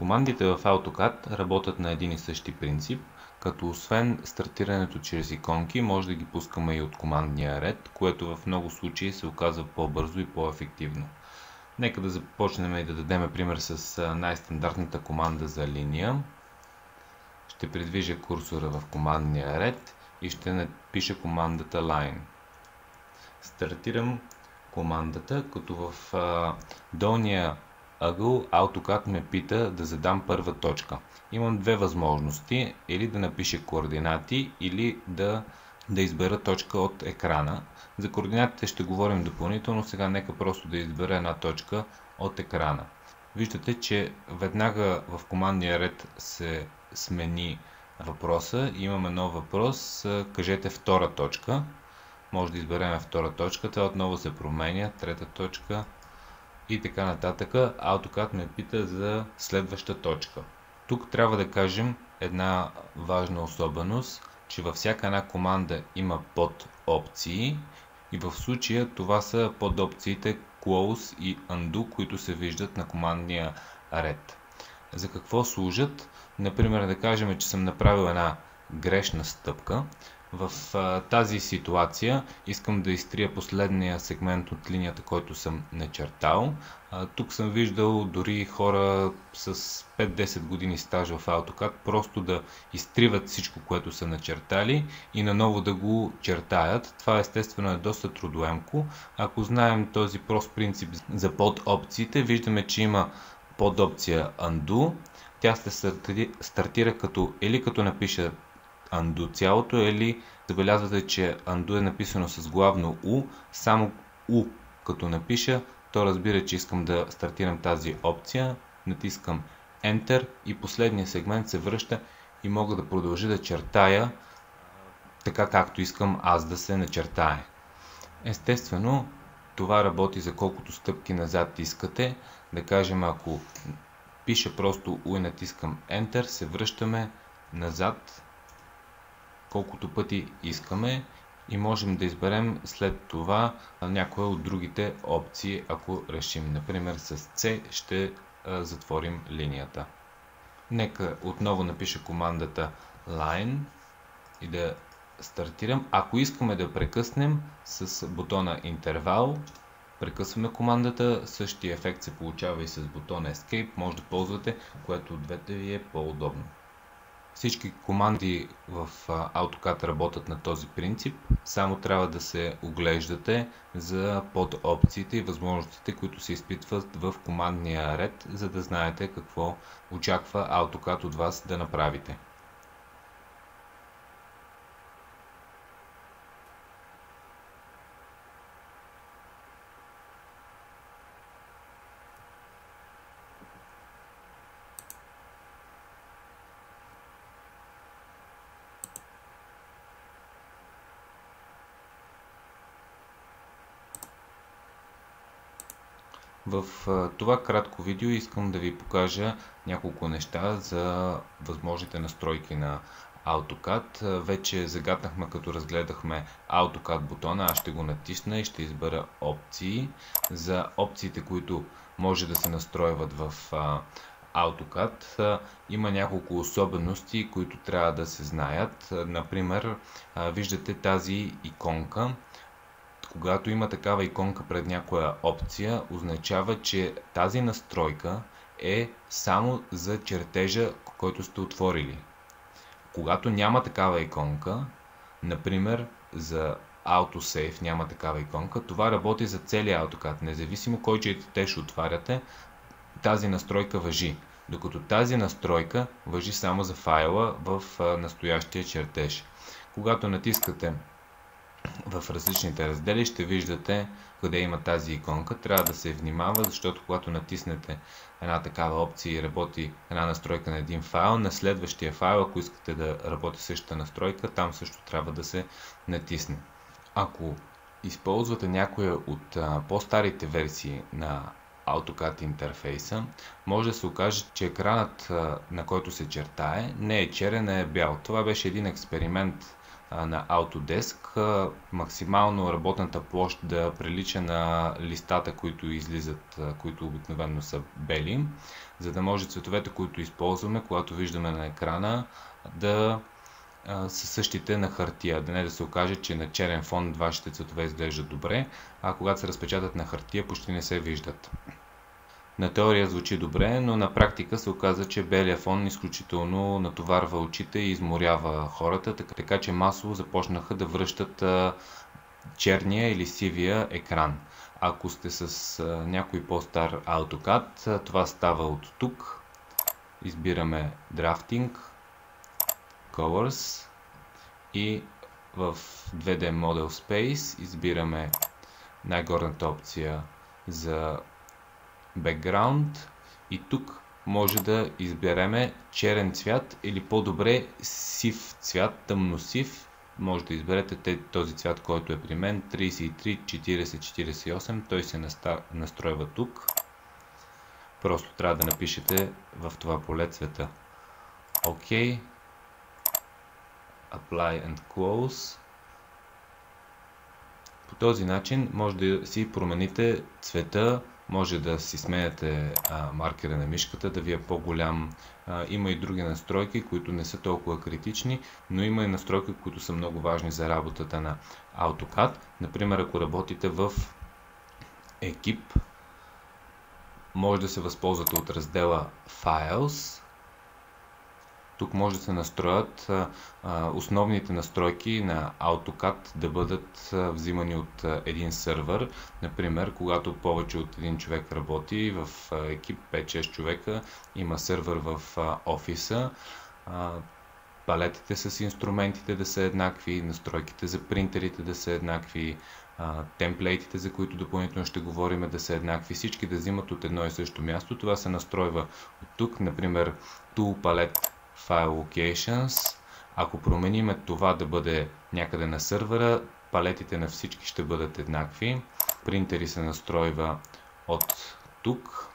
Командите в AutoCAD работят на един и същи принцип, като освен стартирането чрез иконки, може да ги пускаме и от командния ред, което в много случаи се оказва по-бързо и по-ефективно. Нека да започнем и да дадем пример с най-стандартната команда за линия. Ще придвижа курсора в командния ред и ще напиша командата line. Стартирам командата, като в долния ъгъл AutoCAD ме пита да задам първа точка. Имам две възможности, или да напиша координати, или да, да избера точка от екрана. За координатите ще говорим допълнително, сега нека просто да избера една точка от екрана. Виждате, че веднага в командния ред се смени въпроса. Имаме нов въпрос. Кажете втора точка. Може да изберем втора точка. Това отново се променя. Трета точка и така нататък. AutoCAD ме пита за следваща точка. Тук трябва да кажем една важна особеност, че във всяка една команда има подопции и в случая това са подопциите Close и Undo, които се виждат на командния ред. За какво служат? Например, да кажем, че съм направил една грешна стъпка. В а, тази ситуация искам да изтрия последния сегмент от линията, който съм начертал. А, тук съм виждал дори хора с 5-10 години стаж в AutoCAD просто да изтриват всичко, което са начертали и наново да го чертаят. Това естествено е доста трудоемко. Ако знаем този прост принцип за подопциите, виждаме, че има подопция Undo. Тя се стартира като или като напиша undo цялото или забелязвате, че undo е написано с главно U, само U като напиша, то разбира, че искам да стартирам тази опция, натискам Enter и последния сегмент се връща и мога да продължа да чертая така както искам аз да се начертае. Естествено, това работи за колкото стъпки назад искате. Да кажем, ако пиша просто U и натискам Enter, се връщаме назад колкото пъти искаме и можем да изберем след това някоя от другите опции, ако решим. Например с C ще затворим линията. Нека отново напиша командата line и да стартирам. Ако искаме да прекъснем с бутона интервал, прекъсваме командата. Същия ефект се получава и с бутона Escape. Може да ползвате, което от двете ви е по-удобно. Всички команди в AutoCAD работят на този принцип, само трябва да се оглеждате за подопциите и възможностите, които се изпитват в командния ред, за да знаете какво очаква AutoCAD от вас да направите. В това кратко видео искам да ви покажа няколко неща за възможните настройки на AutoCAD. Вече загаднахме като разгледахме AutoCAD бутона, аз ще го натисна и ще избера опции. За опциите, които може да се настройват в AutoCAD има няколко особености, които трябва да се знаят. Например, виждате тази иконка когато има такава иконка пред някоя опция, означава, че тази настройка е само за чертежа, който сте отворили. Когато няма такава иконка, например за AutoSave няма такава иконка, това работи за целия AutoCAD. Независимо кой чертеж отваряте, тази настройка въжи. Докато тази настройка въжи само за файла в настоящия чертеж. Когато натискате в различните раздели ще виждате къде има тази иконка. Трябва да се внимава, защото когато натиснете една такава опция и работи една настройка на един файл, на следващия файл, ако искате да работи същата настройка, там също трябва да се натисне. Ако използвате някоя от по-старите версии на AutoCAD интерфейса, може да се окаже, че екранът, на който се чертае, не е черен, а е бял. Това беше един експеримент на Autodesk, максимално работната площ да прилича на листата, които излизат, които обикновено са бели, за да може цветовете, които използваме, когато виждаме на екрана, да са същите на хартия. Да не да се окаже, че на черен фон вашите цветове изглеждат добре, а когато се разпечатат на хартия, почти не се виждат. На теория звучи добре, но на практика се оказа, че белия фон изключително натоварва очите и изморява хората, така че масово започнаха да връщат черния или сивия екран. Ако сте с някой по-стар AutoCAD, това става от тук. Избираме Drafting, Colors и в 2D Model Space избираме най-горната опция за background и тук може да избереме черен цвят или по-добре сив цвят, тъмно сив. Може да изберете този цвят, който е при мен 33, 40, 48. Той се настройва тук. Просто трябва да напишете в това поле цвета. OK. Apply and Close. По този начин може да си промените цвета може да си сменяте маркера на мишката, да ви е по-голям. Има и други настройки, които не са толкова критични, но има и настройки, които са много важни за работата на AutoCAD. Например, ако работите в екип, може да се възползвате от раздела Files, тук може да се настроят основните настройки на AutoCAD да бъдат взимани от един сървър. Например, когато повече от един човек работи в екип 5-6 човека, има сървър в офиса, палетите с инструментите да са еднакви, настройките за принтерите да са еднакви, темплейтите, за които допълнително ще говорим, да са еднакви, всички да взимат от едно и също място. Това се настройва от тук, например, Tool Palette File Locations. Ако промениме това да бъде някъде на сървъра, палетите на всички ще бъдат еднакви. Принтери се настройва от тук.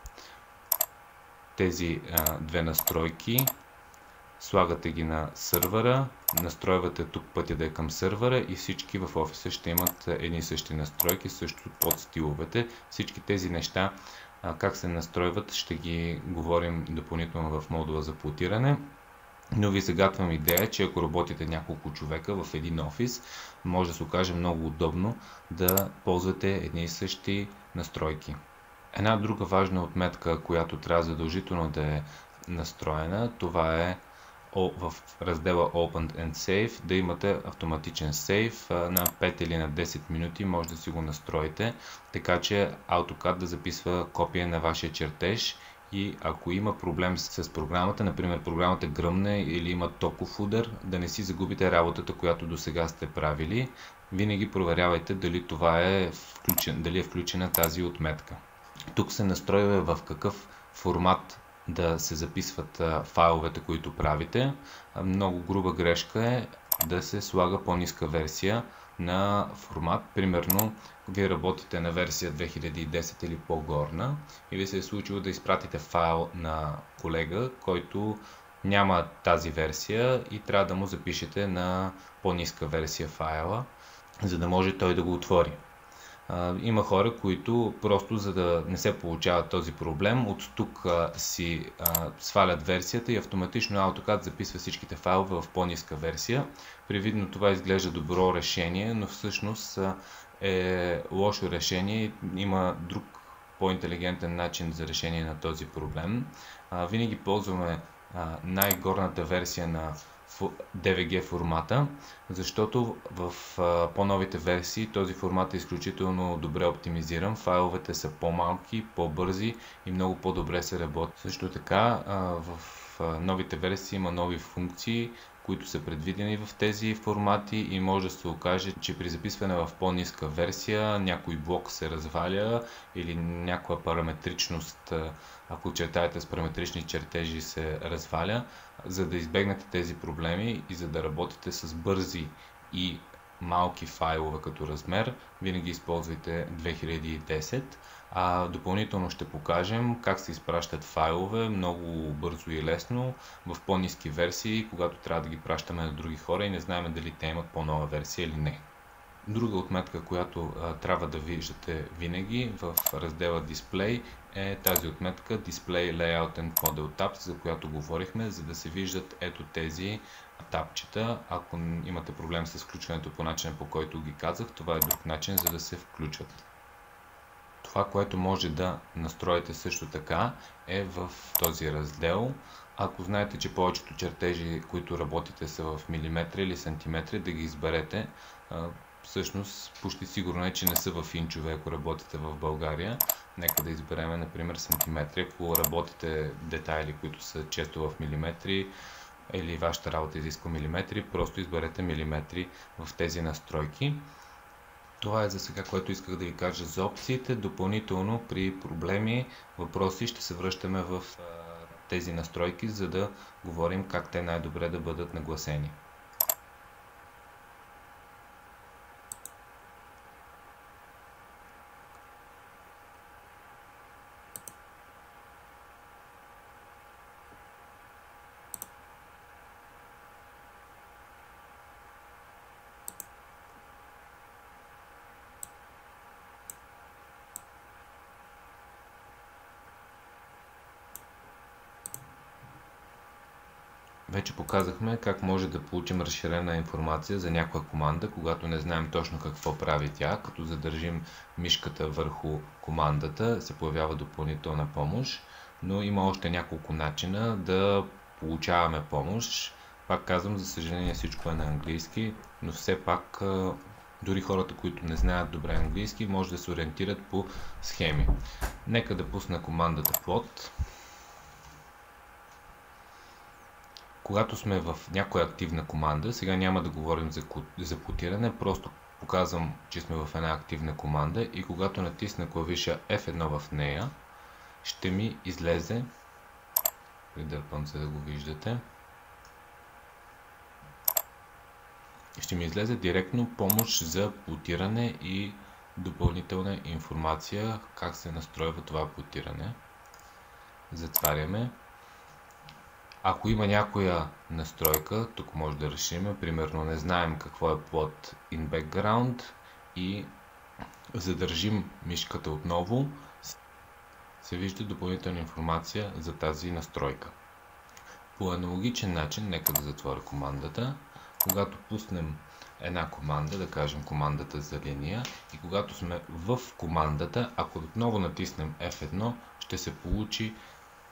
Тези а, две настройки слагате ги на сървъра, настройвате тук пътя да е към сървъра и всички в офиса ще имат едни и същи настройки, също под стиловете. Всички тези неща как се настройват ще ги говорим допълнително в модула за плотиране. Но ви загатвам идея, че ако работите няколко човека в един офис, може да се окаже много удобно да ползвате едни и същи настройки. Една друга важна отметка, която трябва задължително да е настроена, това е в раздела Open and Save да имате автоматичен сейв на 5 или на 10 минути може да си го настроите, така че AutoCAD да записва копия на вашия чертеж и ако има проблем с програмата, например програмата гръмне или има токов удар, да не си загубите работата, която до сега сте правили, винаги проверявайте дали това е включен, дали е включена тази отметка. Тук се настройва в какъв формат да се записват файловете, които правите. Много груба грешка е да се слага по-ниска версия на формат. Примерно, вие работите на версия 2010 или по-горна и ви се е случило да изпратите файл на колега, който няма тази версия и трябва да му запишете на по-ниска версия файла, за да може той да го отвори. А, има хора, които просто за да не се получава този проблем, от тук а, си а, свалят версията и автоматично AutoCAD записва всичките файлове в по-ниска версия. Привидно това изглежда добро решение, но всъщност е лошо решение и има друг по-интелигентен начин за решение на този проблем. Винаги ползваме най-горната версия на DVG формата, защото в по-новите версии този формат е изключително добре оптимизиран. Файловете са по-малки, по-бързи и много по-добре се работят. Също така в новите версии има нови функции, които са предвидени в тези формати и може да се окаже, че при записване в по-ниска версия някой блок се разваля или някаква параметричност, ако чертаете с параметрични чертежи, се разваля. За да избегнете тези проблеми и за да работите с бързи и малки файлове като размер, винаги използвайте 2010. А допълнително ще покажем как се изпращат файлове много бързо и лесно в по-низки версии, когато трябва да ги пращаме на други хора и не знаем дали те имат по-нова версия или не. Друга отметка, която а, трябва да виждате винаги в раздела Display е тази отметка Display Layout and Model Tabs, за която говорихме, за да се виждат ето тези тапчета. Ако имате проблем с включването по начин по който ги казах, това е друг начин за да се включват. Това, което може да настроите също така е в този раздел. Ако знаете, че повечето чертежи, които работите са в милиметри или сантиметри, да ги изберете. Всъщност, почти сигурно е, че не са в инчове, ако работите в България. Нека да изберем, например, сантиметри. Ако работите детайли, които са често в милиметри, или вашата работа изисква милиметри, просто изберете милиметри в тези настройки. Това е за сега, което исках да ви кажа за опциите. Допълнително при проблеми, въпроси ще се връщаме в тези настройки, за да говорим как те най-добре да бъдат нагласени. Вече показахме как може да получим разширена информация за някоя команда, когато не знаем точно какво прави тя. Като задържим мишката върху командата, се появява допълнителна помощ, но има още няколко начина да получаваме помощ. Пак казвам, за съжаление всичко е на английски, но все пак дори хората, които не знаят добре английски, може да се ориентират по схеми. Нека да пусна командата plot. Когато сме в някоя активна команда, сега няма да говорим за, за котиране, просто показвам, че сме в една активна команда и когато натисна клавиша F1 в нея, ще ми излезе, придърпам се да го виждате, ще ми излезе директно помощ за плотиране и допълнителна информация как се настройва това плотиране. Затваряме. Ако има някоя настройка, тук може да решим, примерно не знаем какво е plot in background и задържим мишката отново, се вижда допълнителна информация за тази настройка. По аналогичен начин, нека да затворя командата, когато пуснем една команда, да кажем командата за линия и когато сме в командата, ако отново натиснем F1, ще се получи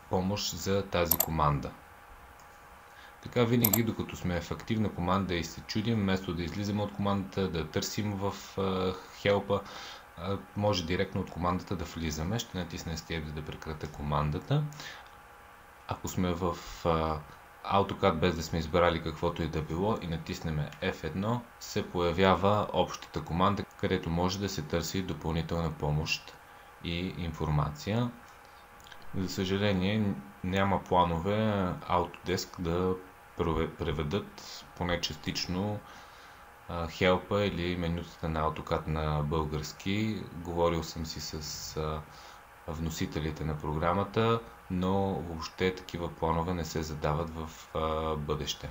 помощ за тази команда. Така винаги, докато сме в активна команда и се чудим, вместо да излизаме от командата, да търсим в хелпа, може директно от командата да влизаме. Ще натисна Escape, за да прекратя командата. Ако сме в AutoCAD без да сме избрали каквото и да било и натиснем F1, се появява общата команда, където може да се търси допълнителна помощ и информация. За съжаление, няма планове Autodesk да преведат поне частично хелпа или менютата на AutoCAD на български. Говорил съм си с вносителите на програмата, но въобще такива планове не се задават в бъдеще.